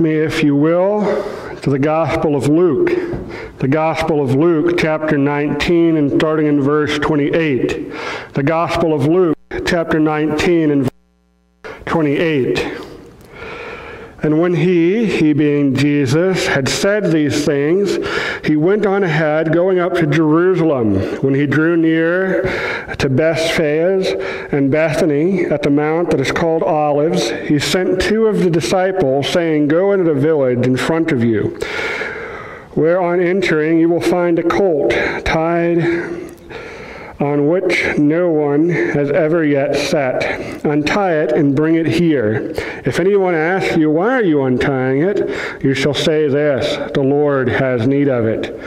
me, if you will, to the Gospel of Luke. The Gospel of Luke, chapter 19, and starting in verse 28. The Gospel of Luke, chapter 19, and 28. And when he, he being Jesus, had said these things, he went on ahead, going up to Jerusalem. When he drew near to Bethphage and Bethany at the mount that is called Olives, he sent two of the disciples, saying, Go into the village in front of you, where on entering you will find a colt tied on which no one has ever yet sat. Untie it and bring it here. If anyone asks you, Why are you untying it? you shall say this The Lord has need of it.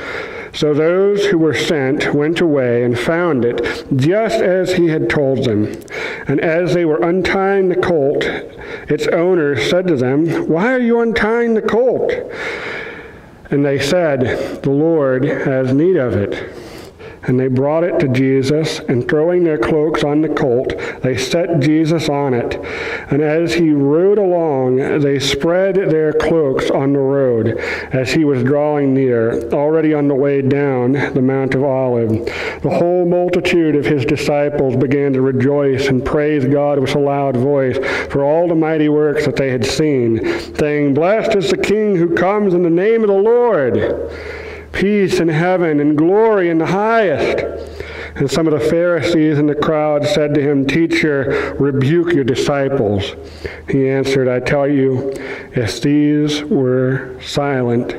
So those who were sent went away and found it, just as he had told them. And as they were untying the colt, its owner said to them, Why are you untying the colt? And they said, The Lord has need of it. And they brought it to Jesus, and throwing their cloaks on the colt, they set Jesus on it. And as he rode along, they spread their cloaks on the road as he was drawing near, already on the way down the Mount of Olives. The whole multitude of his disciples began to rejoice and praise God with a loud voice for all the mighty works that they had seen, saying, Blessed is the King who comes in the name of the Lord peace in heaven and glory in the highest. And some of the Pharisees in the crowd said to him, Teacher, rebuke your disciples. He answered, I tell you, if these were silent,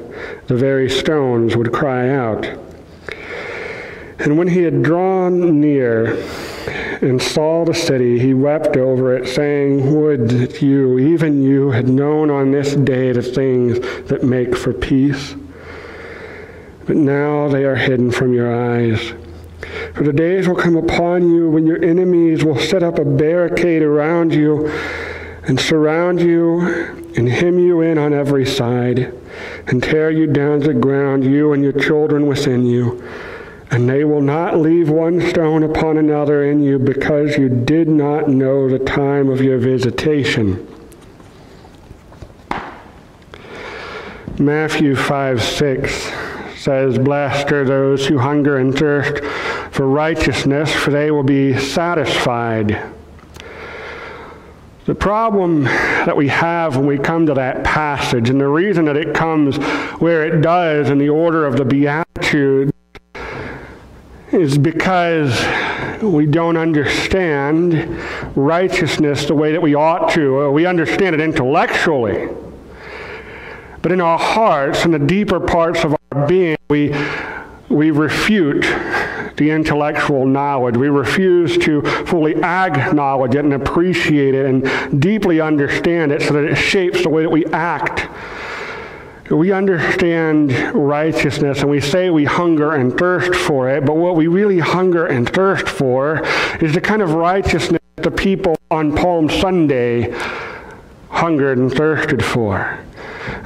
the very stones would cry out. And when he had drawn near and saw the city, he wept over it, saying, Would that you, even you, had known on this day the things that make for peace but now they are hidden from your eyes. For the days will come upon you when your enemies will set up a barricade around you and surround you and hem you in on every side and tear you down to the ground, you and your children within you. And they will not leave one stone upon another in you because you did not know the time of your visitation. Matthew 5 6 says, Blessed are those who hunger and thirst for righteousness, for they will be satisfied. The problem that we have when we come to that passage, and the reason that it comes where it does in the order of the Beatitude, is because we don't understand righteousness the way that we ought to. We understand it intellectually. But in our hearts, in the deeper parts of being, we, we refute the intellectual knowledge. We refuse to fully acknowledge it and appreciate it and deeply understand it so that it shapes the way that we act. We understand righteousness and we say we hunger and thirst for it, but what we really hunger and thirst for is the kind of righteousness that the people on Palm Sunday hungered and thirsted for.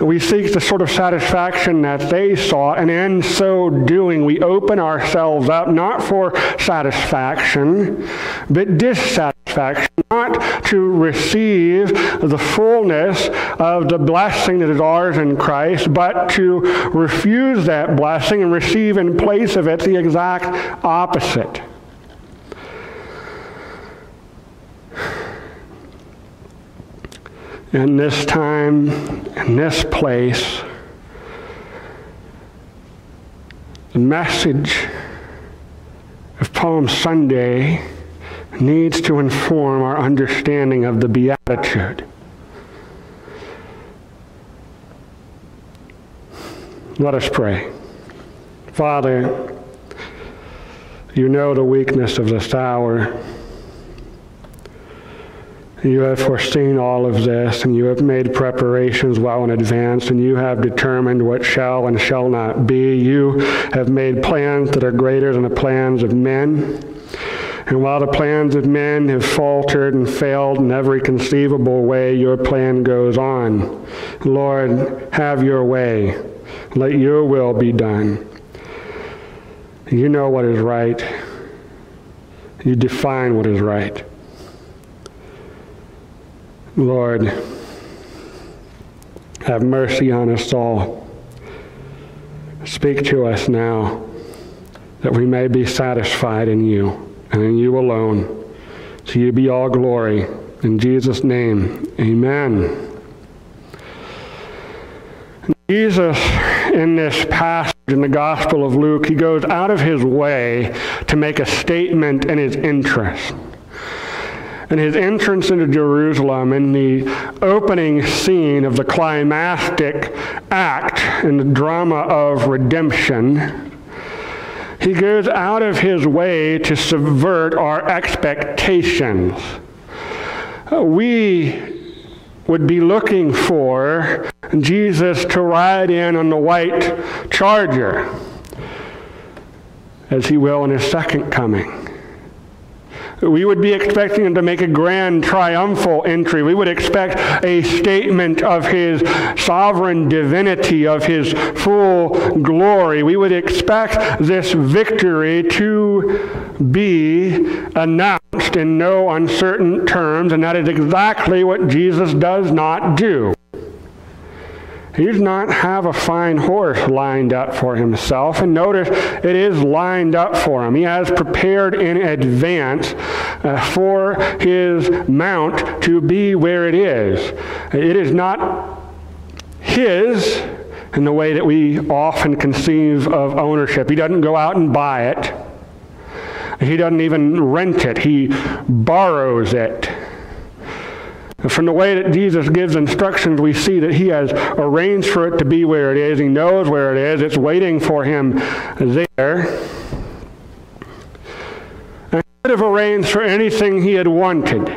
We seek the sort of satisfaction that they sought, and in so doing, we open ourselves up not for satisfaction, but dissatisfaction, not to receive the fullness of the blessing that is ours in Christ, but to refuse that blessing and receive in place of it the exact opposite. In this time, in this place, the message of Palm Sunday needs to inform our understanding of the Beatitude. Let us pray. Father, you know the weakness of this hour. You have foreseen all of this, and you have made preparations well in advance, and you have determined what shall and shall not be. You have made plans that are greater than the plans of men. And while the plans of men have faltered and failed in every conceivable way, your plan goes on. Lord, have your way. Let your will be done. You know what is right. You define what is right. Have mercy on us all. Speak to us now that we may be satisfied in you and in you alone. To you be all glory. In Jesus' name, amen. Jesus, in this passage in the Gospel of Luke, he goes out of his way to make a statement in his interest. And his entrance into Jerusalem in the opening scene of the climactic act in the drama of redemption, he goes out of his way to subvert our expectations. We would be looking for Jesus to ride in on the white charger, as he will in his second coming. We would be expecting him to make a grand triumphal entry. We would expect a statement of his sovereign divinity, of his full glory. We would expect this victory to be announced in no uncertain terms, and that is exactly what Jesus does not do. He does not have a fine horse lined up for himself. And notice it is lined up for him. He has prepared in advance uh, for his mount to be where it is. It is not his in the way that we often conceive of ownership. He doesn't go out and buy it. He doesn't even rent it. He borrows it. From the way that Jesus gives instructions, we see that he has arranged for it to be where it is. He knows where it is. It's waiting for him there. And he could have arranged for anything he had wanted.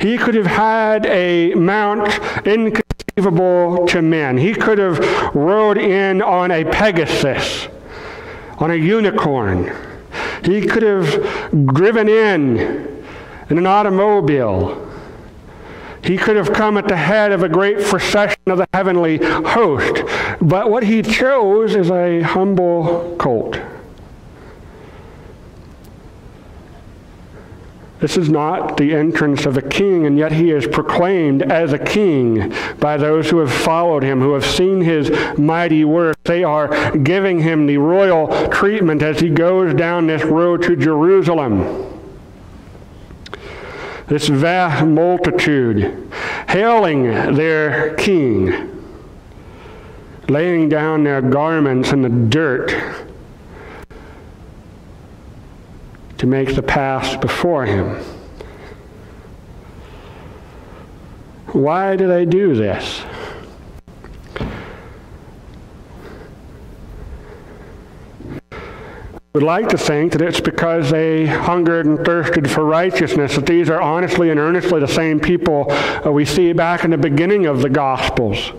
He could have had a mount inconceivable to men. He could have rode in on a Pegasus, on a unicorn. He could have driven in in an automobile. He could have come at the head of a great procession of the heavenly host. But what he chose is a humble colt. This is not the entrance of a king, and yet he is proclaimed as a king by those who have followed him, who have seen his mighty work. They are giving him the royal treatment as he goes down this road to Jerusalem this vast multitude hailing their king, laying down their garments in the dirt to make the path before him. Why do they do this? Would like to think that it's because they hungered and thirsted for righteousness, that these are honestly and earnestly the same people uh, we see back in the beginning of the Gospels,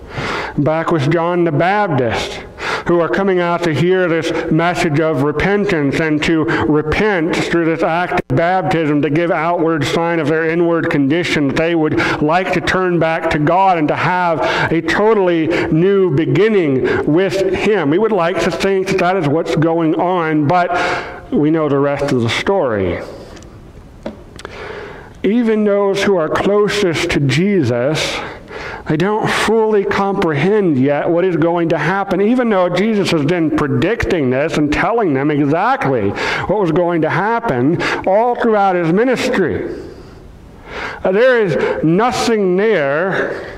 back with John the Baptist who are coming out to hear this message of repentance and to repent through this act of baptism to give outward sign of their inward condition. They would like to turn back to God and to have a totally new beginning with Him. We would like to think that, that is what's going on, but we know the rest of the story even those who are closest to Jesus they don't fully comprehend yet what is going to happen, even though Jesus has been predicting this and telling them exactly what was going to happen all throughout his ministry. Uh, there is nothing there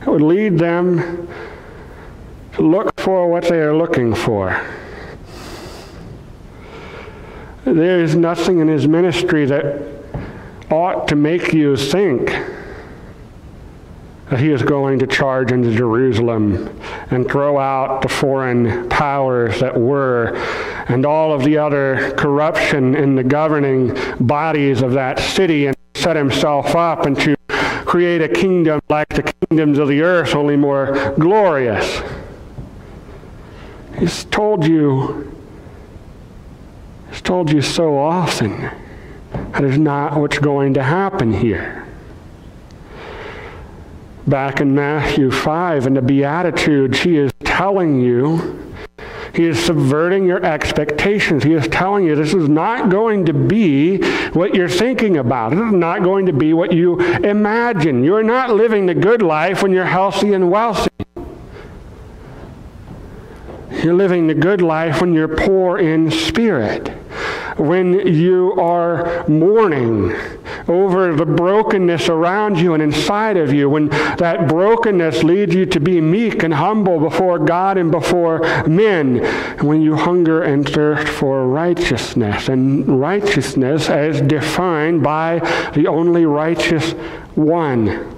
that would lead them to look for what they are looking for. There is nothing in his ministry that ought to make you think he is going to charge into Jerusalem and throw out the foreign powers that were and all of the other corruption in the governing bodies of that city and set himself up and to create a kingdom like the kingdoms of the earth, only more glorious. He's told you, he's told you so often that is not what's going to happen here back in Matthew 5 in the Beatitudes, he is telling you, He is subverting your expectations. He is telling you this is not going to be what you're thinking about. This is not going to be what you imagine. You're not living the good life when you're healthy and wealthy. You're living the good life when you're poor in spirit, when you are mourning over the brokenness around you and inside of you, when that brokenness leads you to be meek and humble before God and before men, when you hunger and thirst for righteousness, and righteousness as defined by the only righteous one.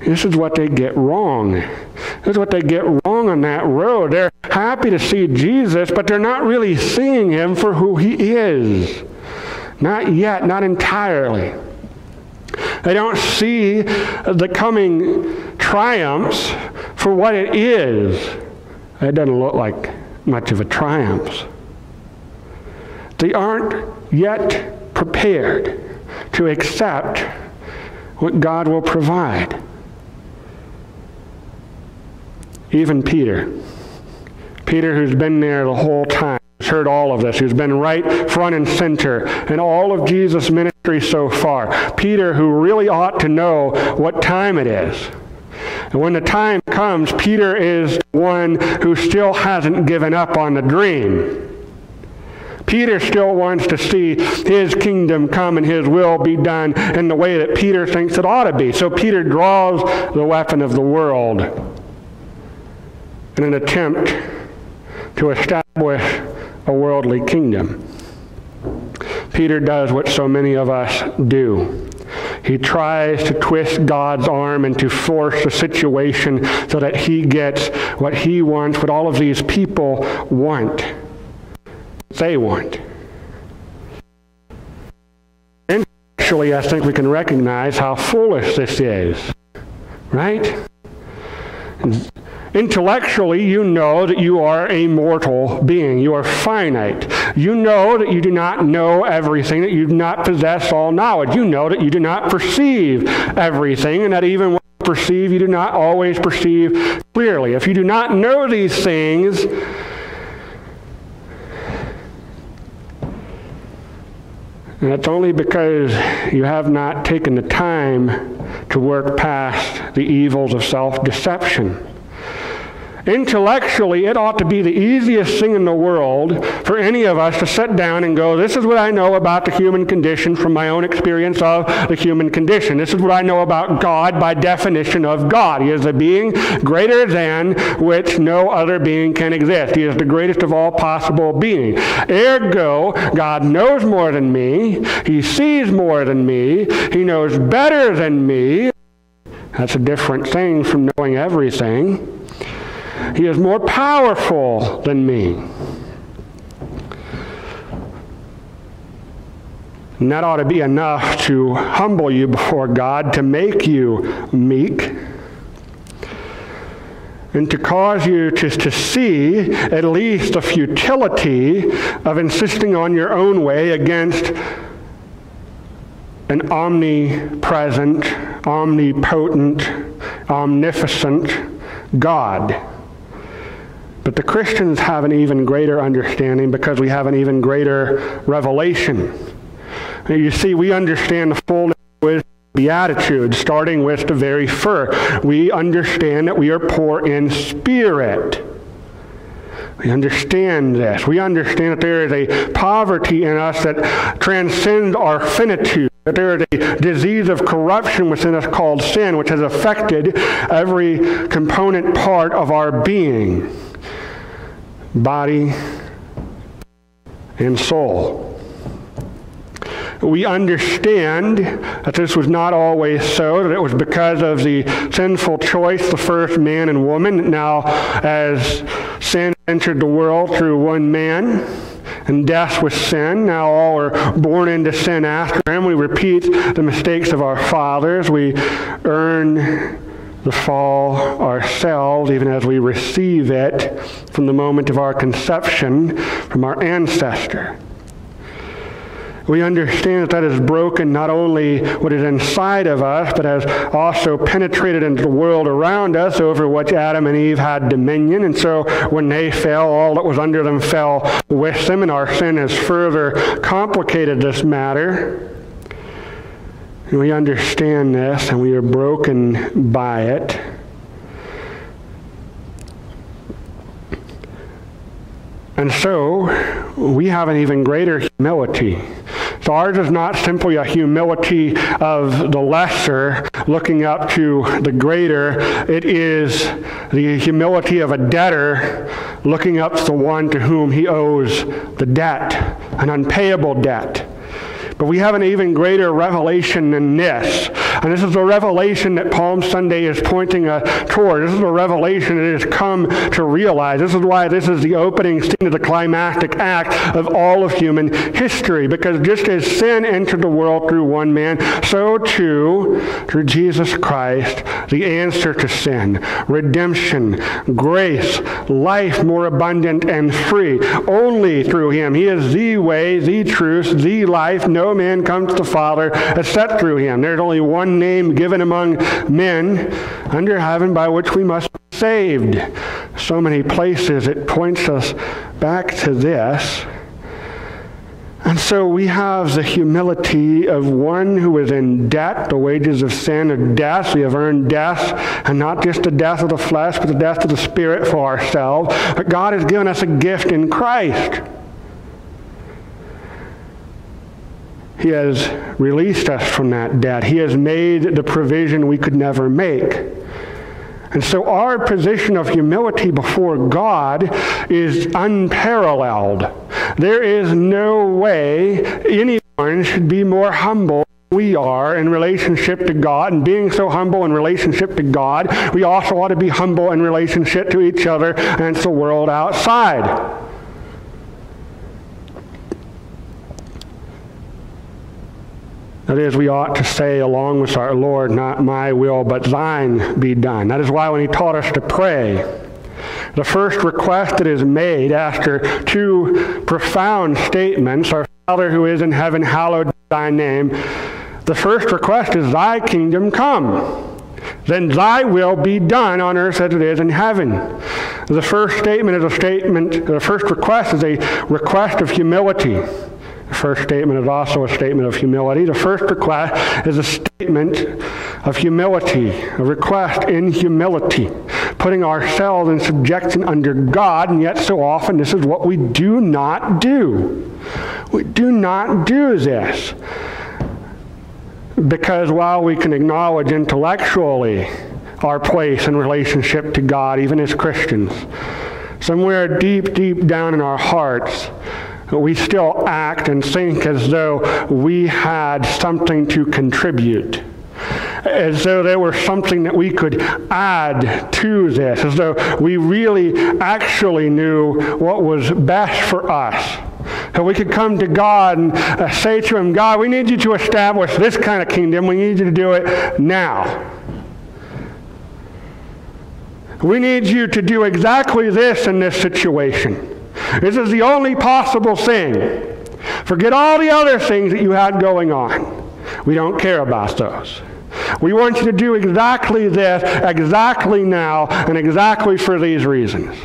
This is what they get wrong. This is what they get wrong on that road. They're happy to see Jesus, but they're not really seeing him for who he is. Not yet, not entirely. They don't see the coming triumphs for what it is. It doesn't look like much of a triumph. They aren't yet prepared to accept what God will provide. Even Peter. Peter, who's been there the whole time, heard all of this, who's been right front and center in all of Jesus' ministry so far. Peter, who really ought to know what time it is. And when the time comes, Peter is one who still hasn't given up on the dream. Peter still wants to see his kingdom come and his will be done in the way that Peter thinks it ought to be. So Peter draws the weapon of the world in an attempt to establish a worldly kingdom. Peter does what so many of us do. He tries to twist God's arm and to force the situation so that he gets what he wants, what all of these people want. They want. And actually, I think we can recognize how foolish this is. Right? Intellectually, you know that you are a mortal being. You are finite. You know that you do not know everything, that you do not possess all knowledge. You know that you do not perceive everything, and that even when you perceive, you do not always perceive clearly. If you do not know these things, And it's only because you have not taken the time to work past the evils of self deception. Intellectually, it ought to be the easiest thing in the world for any of us to sit down and go, This is what I know about the human condition from my own experience of the human condition. This is what I know about God by definition of God. He is a being greater than which no other being can exist. He is the greatest of all possible beings. Ergo, God knows more than me. He sees more than me. He knows better than me. That's a different thing from knowing everything. He is more powerful than me. And that ought to be enough to humble you before God, to make you meek, and to cause you to, to see at least the futility of insisting on your own way against an omnipresent, omnipotent, omnificent God. But the Christians have an even greater understanding because we have an even greater revelation. You see, we understand the fullness of Beatitude, starting with the very first. We understand that we are poor in spirit. We understand this. We understand that there is a poverty in us that transcends our finitude. That there is a disease of corruption within us called sin, which has affected every component part of our being body, and soul. We understand that this was not always so, that it was because of the sinful choice, the first man and woman. Now, as sin entered the world through one man, and death was sin. Now all are born into sin after him. We repeat the mistakes of our fathers. We earn the fall ourselves, even as we receive it from the moment of our conception from our ancestor. we understand that that has broken not only what is inside of us, but has also penetrated into the world around us over which Adam and Eve had dominion. And so when they fell, all that was under them fell with them, and our sin has further complicated this matter. And we understand this, and we are broken by it. And so we have an even greater humility. So ours is not simply a humility of the lesser looking up to the greater. It is the humility of a debtor looking up to the one to whom he owes the debt, an unpayable debt. But we have an even greater revelation than this. And this is the revelation that Palm Sunday is pointing us toward. This is a revelation that has come to realize. This is why this is the opening scene of the climactic act of all of human history. Because just as sin entered the world through one man, so too, through Jesus Christ, the answer to sin, redemption, grace, life more abundant and free, only through him. He is the way, the truth, the life. No man comes to the Father except through him. There's only one name given among men under heaven by which we must be saved. So many places it points us back to this. And so we have the humility of one who is in debt. The wages of sin are death. We have earned death, and not just the death of the flesh, but the death of the spirit for ourselves. But God has given us a gift in Christ. He has released us from that debt. He has made the provision we could never make. And so our position of humility before God is unparalleled. There is no way anyone should be more humble we are in relationship to God, and being so humble in relationship to God, we also ought to be humble in relationship to each other and to the world outside. That is, we ought to say along with our Lord, not my will, but thine be done. That is why when he taught us to pray, the first request that is made after two profound statements, Our Father who is in heaven, hallowed be thy name, the first request is, Thy kingdom come. Then thy will be done on earth as it is in heaven. The first statement is a statement, the first request is a request of humility. The first statement is also a statement of humility. The first request is a statement of humility, a request in humility, putting ourselves in subjection under God, and yet so often this is what we do not do. We do not do this. Because while we can acknowledge intellectually our place in relationship to God, even as Christians, somewhere deep, deep down in our hearts, we still act and think as though we had something to contribute. As though there were something that we could add to this, as though we really actually knew what was best for us. So we could come to God and uh, say to Him, God, we need you to establish this kind of kingdom. We need you to do it now. We need you to do exactly this in this situation. This is the only possible thing. Forget all the other things that you had going on. We don't care about those. We want you to do exactly this, exactly now, and exactly for these reasons.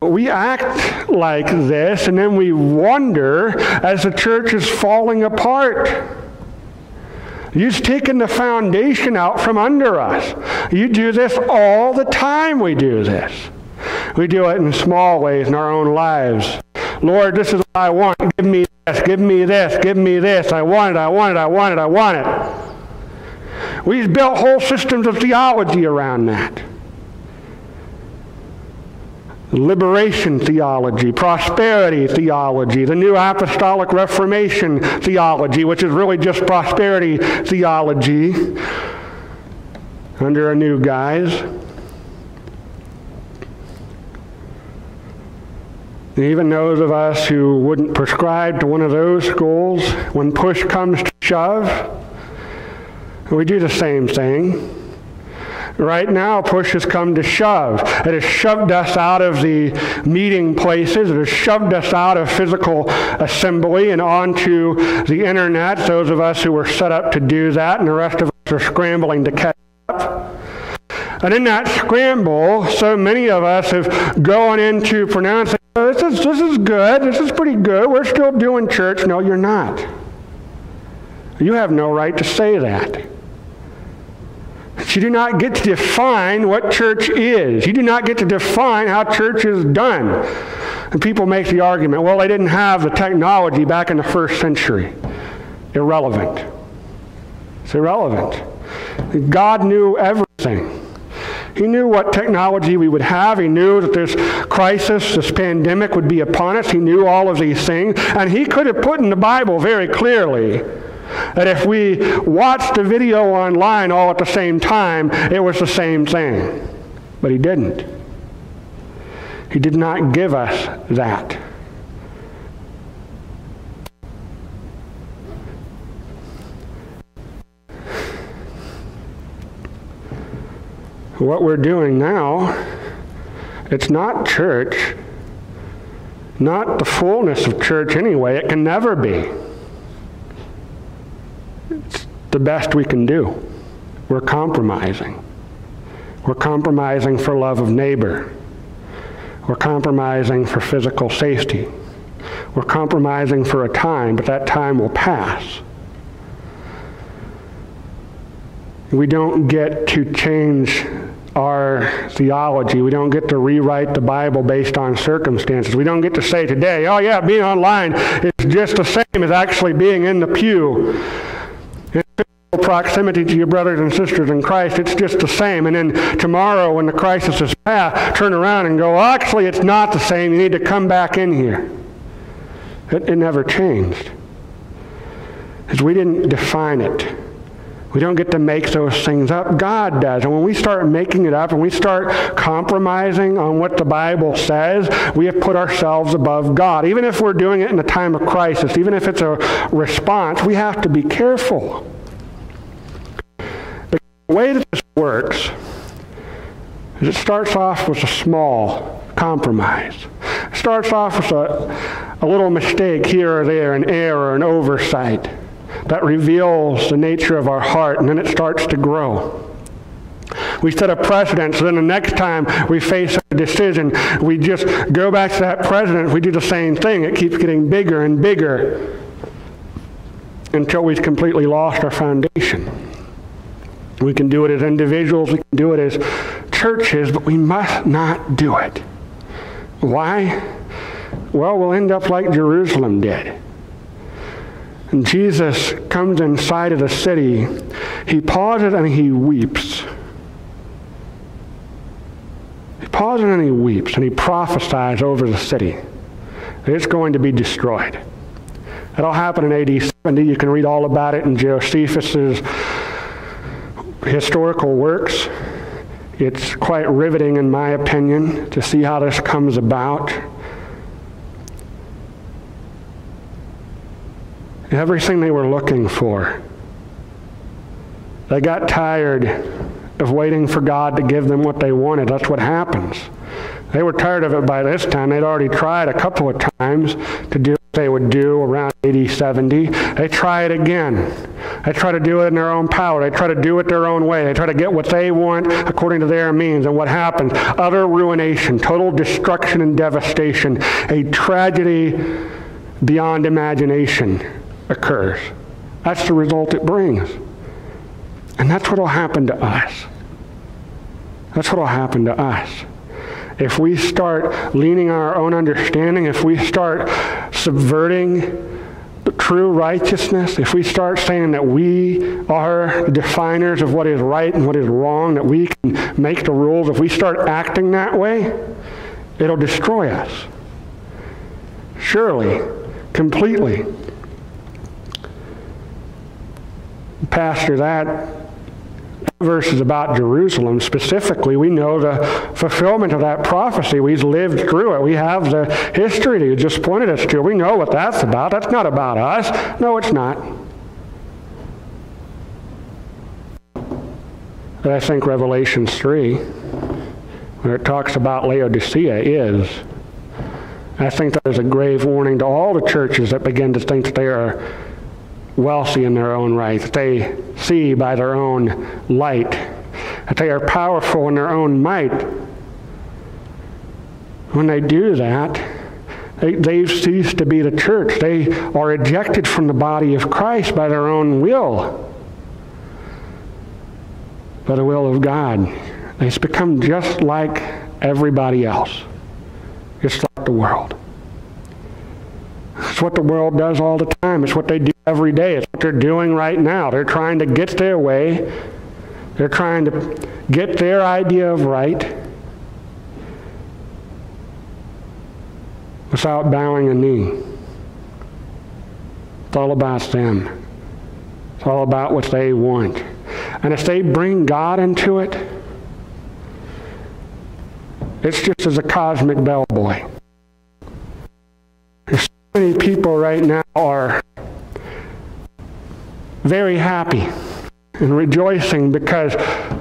We act like this, and then we wonder as the church is falling apart. You've taken the foundation out from under us. You do this all the time, we do this. We do it in small ways in our own lives. Lord, this is what I want. Give me this, give me this, give me this. I want it, I want it, I want it, I want it. We've built whole systems of theology around that. Liberation theology, prosperity theology, the New Apostolic Reformation theology, which is really just prosperity theology under a new guise. Even those of us who wouldn't prescribe to one of those schools, when push comes to shove, we do the same thing. Right now, push has come to shove. It has shoved us out of the meeting places. It has shoved us out of physical assembly and onto the internet, those of us who were set up to do that, and the rest of us are scrambling to catch up. And in that scramble, so many of us have gone into pronouncing, this is, this is good, this is pretty good, we're still doing church. No, you're not. You have no right to say that. You do not get to define what church is. You do not get to define how church is done. And people make the argument, well, they didn't have the technology back in the first century. Irrelevant. It's irrelevant. God knew everything. He knew what technology we would have. He knew that this crisis, this pandemic would be upon us. He knew all of these things. And he could have put in the Bible very clearly that if we watched the video online all at the same time, it was the same thing. But he didn't. He did not give us that. What we're doing now, it's not church, not the fullness of church anyway. It can never be It's the best we can do. We're compromising. We're compromising for love of neighbor. We're compromising for physical safety. We're compromising for a time, but that time will pass. We don't get to change our theology. We don't get to rewrite the Bible based on circumstances. We don't get to say today, oh, yeah, being online is just the same as actually being in the pew In proximity to your brothers and sisters in Christ, it's just the same. And then tomorrow, when the crisis is past, turn around and go, well, actually, it's not the same. You need to come back in here. It, it never changed. Because we didn't define it. We don't get to make those things up. God does. And when we start making it up and we start compromising on what the Bible says, we have put ourselves above God. Even if we're doing it in a time of crisis, even if it's a response, we have to be careful. The way that this works is it starts off with a small compromise. It starts off with a, a little mistake here or there, an error, an oversight that reveals the nature of our heart, and then it starts to grow. We set a precedent, so then the next time we face a decision, we just go back to that precedent. We do the same thing. It keeps getting bigger and bigger until we've completely lost our foundation. We can do it as individuals, we can do it as churches, but we must not do it. Why? Well, we'll end up like Jerusalem did. Jesus comes inside of the city. He pauses and he weeps. He pauses and he weeps and he prophesies over the city it's going to be destroyed. It all happened in AD 70. You can read all about it in Josephus's historical works. It's quite riveting, in my opinion, to see how this comes about. Everything they were looking for. They got tired of waiting for God to give them what they wanted. That's what happens. They were tired of it by this time. They'd already tried a couple of times to do what they would do around AD 70. They try it again. They try to do it in their own power. They try to do it their own way. They try to get what they want according to their means. And what happens? Utter ruination, total destruction and devastation. A tragedy beyond imagination occurs. That's the result it brings. And that's what will happen to us. That's what will happen to us if we start leaning on our own understanding, if we start subverting the true righteousness, if we start saying that we are the definers of what is right and what is wrong, that we can make the rules, if we start acting that way, it'll destroy us. Surely, completely. Pastor, that verse is about Jerusalem specifically. We know the fulfillment of that prophecy. We've lived through it. We have the history that you just pointed us to. We know what that's about. That's not about us. No, it's not. But I think Revelation 3, where it talks about Laodicea, is. I think that is a grave warning to all the churches that begin to think that they are wealthy in their own right, that they see by their own light, that they are powerful in their own might. When they do that, they, they've ceased to be the church. They are ejected from the body of Christ by their own will, by the will of God. They become just like everybody else, just like the world. It's what the world does all the time. It's what they do every day. It's what they're doing right now. They're trying to get their way. They're trying to get their idea of right without bowing a knee. It's all about them. It's all about what they want. And if they bring God into it, it's just as a cosmic bellboy. Many people right now are very happy and rejoicing because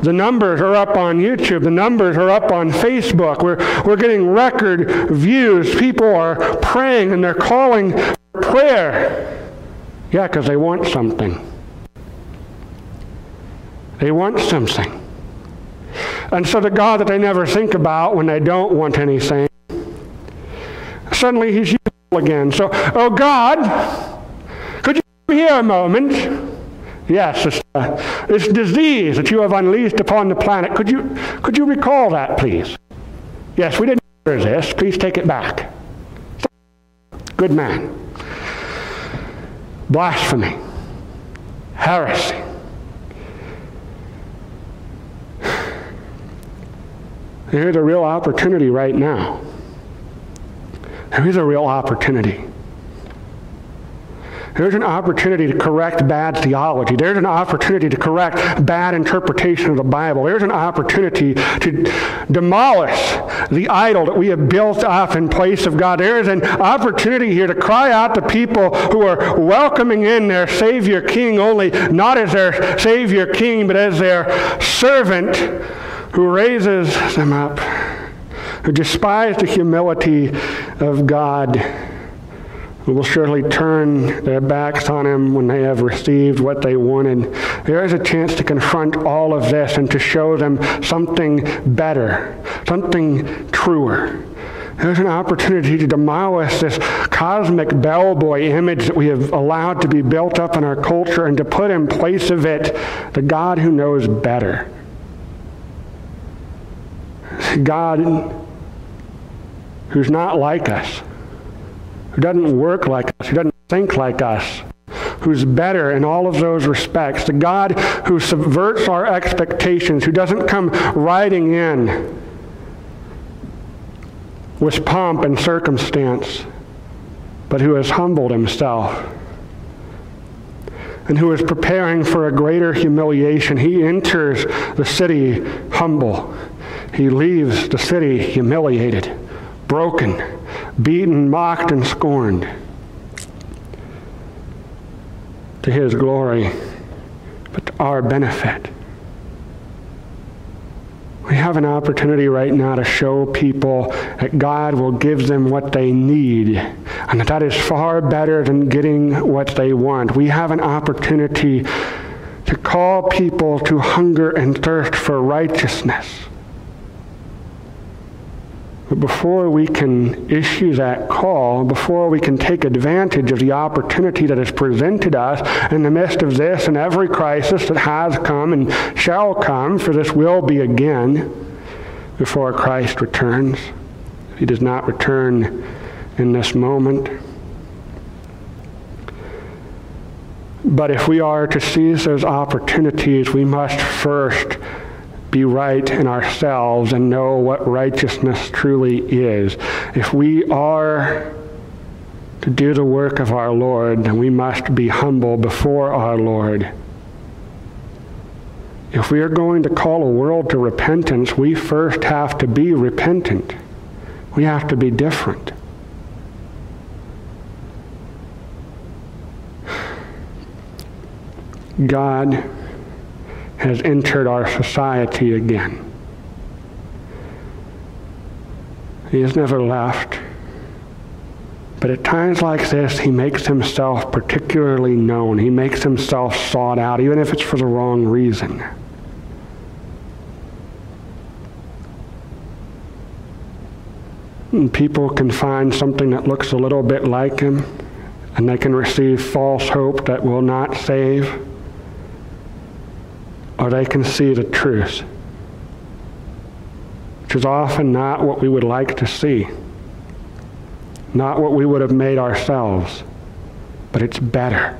the numbers are up on YouTube, the numbers are up on Facebook. We're, we're getting record views. People are praying and they're calling for prayer. Yeah, because they want something. They want something. And so the God that they never think about when they don't want anything, suddenly he's again. So, oh God, could you here a moment? Yes, this, uh, this disease that you have unleashed upon the planet. Could you, could you recall that, please? Yes, we didn't hear this. Please take it back. Good man. Blasphemy. Heresy. Here's a real opportunity right now. There is a real opportunity. There's an opportunity to correct bad theology. There's an opportunity to correct bad interpretation of the Bible. There's an opportunity to demolish the idol that we have built up in place of God. There is an opportunity here to cry out to people who are welcoming in their Savior King only not as their Savior King, but as their servant who raises them up, who despise the humility of God will surely turn their backs on him when they have received what they wanted. There is a chance to confront all of this and to show them something better, something truer. There's an opportunity to demolish this cosmic bellboy image that we have allowed to be built up in our culture and to put in place of it the God who knows better. God who's not like us who doesn't work like us, who doesn't think like us, who's better in all of those respects, the God who subverts our expectations, who doesn't come riding in with pomp and circumstance, but who has humbled himself and who is preparing for a greater humiliation. He enters the city humble. He leaves the city humiliated, broken, beaten, mocked, and scorned. To his glory, but to our benefit. We have an opportunity right now to show people that God will give them what they need, and that that is far better than getting what they want. We have an opportunity to call people to hunger and thirst for righteousness. But before we can issue that call, before we can take advantage of the opportunity that is presented us in the midst of this and every crisis that has come and shall come, for this will be again before Christ returns, if he does not return in this moment. But if we are to seize those opportunities, we must first be right in ourselves and know what righteousness truly is. If we are to do the work of our Lord, then we must be humble before our Lord. If we are going to call a world to repentance, we first have to be repentant. We have to be different. God has entered our society again. He has never left. But at times like this, he makes himself particularly known. He makes himself sought out, even if it's for the wrong reason. And people can find something that looks a little bit like him, and they can receive false hope that will not save, or they can see the truth, which is often not what we would like to see, not what we would have made ourselves, but it's better.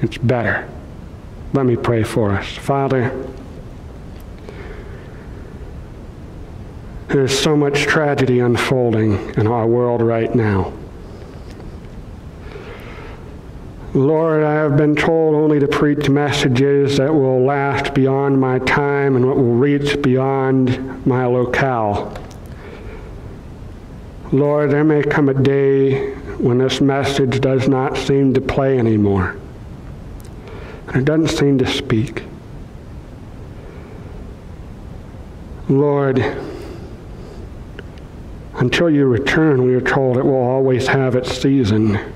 It's better. Let me pray for us. Father, There's so much tragedy unfolding in our world right now. Lord, I have been told only to preach messages that will last beyond my time and what will reach beyond my locale. Lord, there may come a day when this message does not seem to play anymore. And it doesn't seem to speak. Lord, until you return, we are told it will always have its season.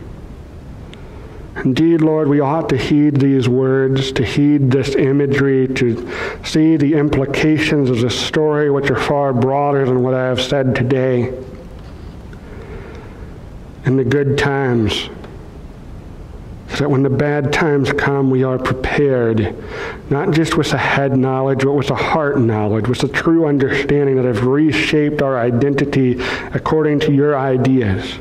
Indeed, Lord, we ought to heed these words, to heed this imagery, to see the implications of the story, which are far broader than what I have said today. In the good times, so that when the bad times come, we are prepared, not just with a head knowledge, but with a heart knowledge, with a true understanding that have reshaped our identity according to your ideas.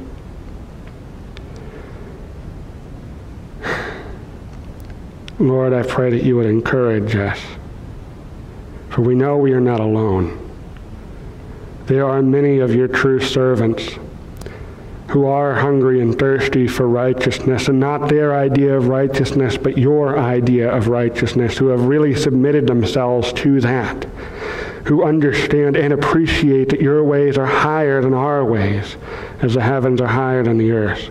Lord, I pray that you would encourage us, for we know we are not alone. There are many of your true servants who are hungry and thirsty for righteousness, and not their idea of righteousness, but your idea of righteousness, who have really submitted themselves to that, who understand and appreciate that your ways are higher than our ways, as the heavens are higher than the earth.